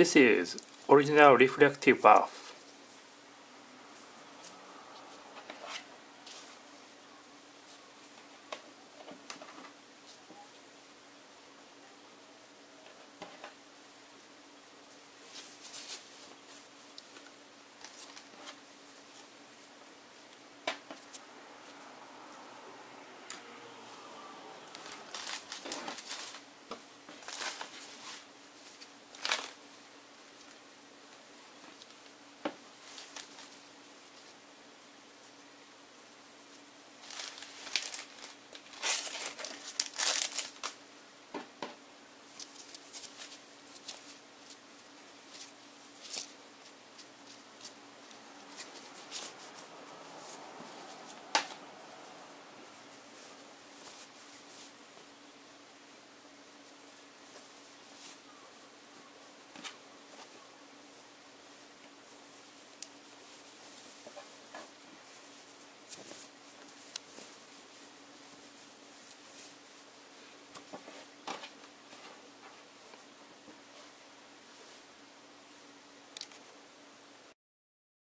This is original reflective bath.